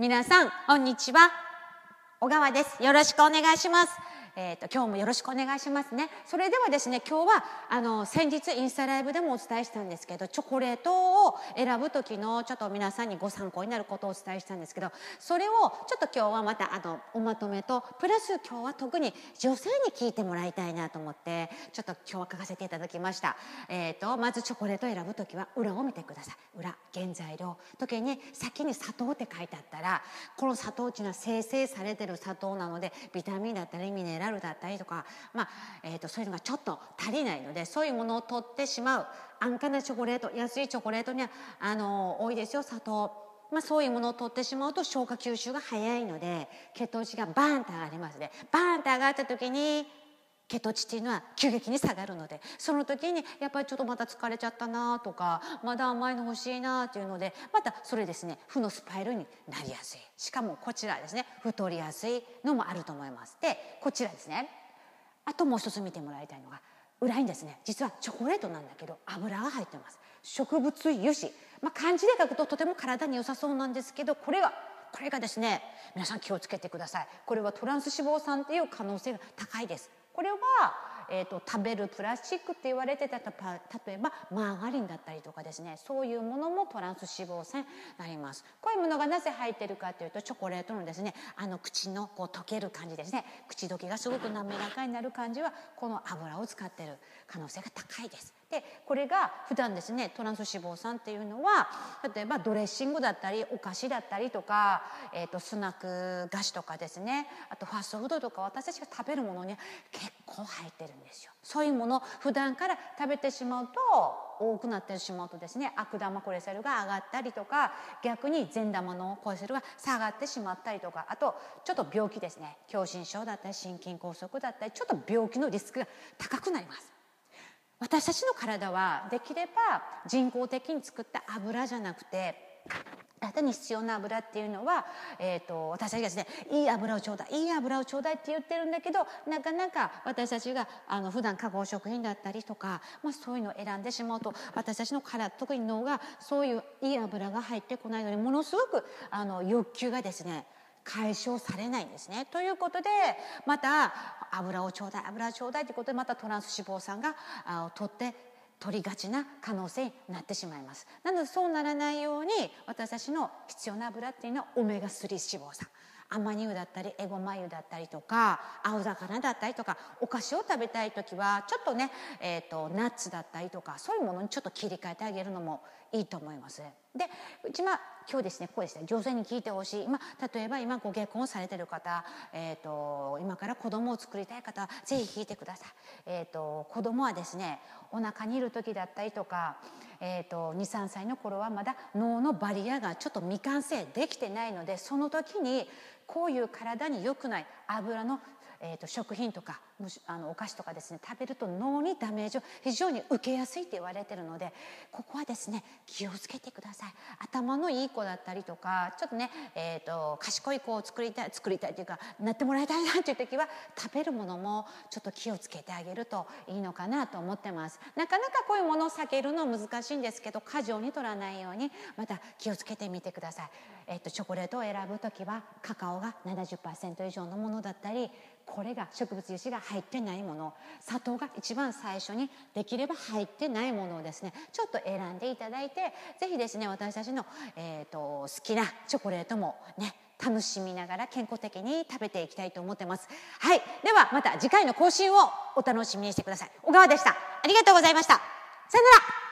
皆さんこんにちは。小川です。よろしくお願いします。えーと、今日もよろしくお願いしますね。それではですね今日はあの先日インスタライブでもお伝えしたんですけどチョコレートを選ぶ時のちょっと皆さんにご参考になることをお伝えしたんですけどそれをちょっと今日はまたあのおまとめとプラス今日は特に女性に聞いてもらいたいなと思ってちょっと今日は書かせていただきました、えーと、とまずチョコレートを選ぶ時は裏を見てください。裏原材料時に先に砂糖って書いてあったらこの砂糖っていうのは生成されてる砂糖なのでビタミンだったりミネラルラルだったりとか、まあえーと、そういうのがちょっと足りないのでそういうものを取ってしまう安価なチョコレート安いチョコレートにはあの多いですよ砂糖。まあ、そういうものを取ってしまうと消化吸収が早いので血糖値がバーンと上がりますねバーンと上がった時に血糖値っていうのは急激に下がるのでその時にやっぱりちょっとまた疲れちゃったなとかまだ甘いの欲しいなっていうのでまたそれですね負のスパイルになりやすい。しかもこちらですね太りやすいのもあると思います。でこちらですね。あともう一つ見てもらいたいのが裏にですね実はチョコレートなんだけど油が入ってます。植物油脂、まあ、漢字で書くととても体に良さそうなんですけどこれがこれがですね皆さん気をつけてください。これはトランス脂肪酸っていう可能性が高いです。これは、えーと、食べるプラスチックって言われてた例えばマーガリンだったりとかですね。そういうものもトランス脂肪酸になります。こういうものがなぜ入ってるかというとチョコレートのですねあの口のこう溶ける感じですね。口どけがすごく滑らかになる感じはこの油を使ってる可能性が高いです。でこれが普段ですねトランス脂肪酸っていうのは例えばドレッシングだったりお菓子だったりとか、えーと、スナック菓子とかですね。あとファストフードとか私たちが食べるものに結構入ってるんですよ。そういうものを普段から食べてしまうと多くなってしまうとですね悪玉コレステロールが上がったりとか逆に善玉のコレステロールが下がってしまったりとかあとちょっと病気ですね狭心症だったり心筋梗塞だったりちょっと病気のリスクが高くなります。私たちの体はできれば人工的に作った油じゃなくて体に必要な油っていうのは、えーと、私たちがですねいい油をちょうだいいい油をちょうだいって言ってるんだけどなかなか私たちがあの普段加工食品だったりとか、まあ、そういうのを選んでしまうと私たちの体特に脳がそういういい油が入ってこないのでものすごくあの欲求がですね解消されないんですね。ということでまた油をちょうだい油をちょうだいということでまたトランス脂肪酸があ取って取りがちな可能性になってしまいます。なのでそうならないように私たちの必要な油っていうのはオメガ3脂肪酸。アマニ油だったりエゴマ油だったりとか青魚だったりとかお菓子を食べたい時はちょっとね、えーと、ナッツだったりとかそういうものにちょっと切り替えてあげるのもいいと思います。でうちは今日ですねここですね。女性に聞いてほしい、まあ、例えば今ご結婚されてる方、えーと、今から子供を作りたい方ぜひ聞いてください。えーと、子供はですねお腹にいる時だったりとか、えーと、と23歳の頃はまだ脳のバリアがちょっと未完成できてないのでその時にこういう体に良くない油のえーと、食品とかあのお菓子とかですね食べると脳にダメージを非常に受けやすいって言われてるのでここはですね気をつけてください。頭のいい子だったりとかちょっとね、えーと、賢い子を作りたい作りたいというかなってもらいたいなっていう時は食べるものもちょっと気をつけてあげるといいのかなと思ってます。なかなかこういうものを避けるの難しいんですけど過剰に取らないようにまた気をつけてみてください、えーとチョコレートを選ぶ時はカカオが70%以上のものだったりこれが植物油脂が入ってないもの。砂糖が一番最初にできれば入ってないものをですね。ちょっと選んでいただいて是非ですね私たちの、えーと、好きなチョコレートもね楽しみながら健康的に食べていきたいと思ってます。はい。ではまた次回の更新をお楽しみにしてください。小川でした。ありがとうございました。さよなら。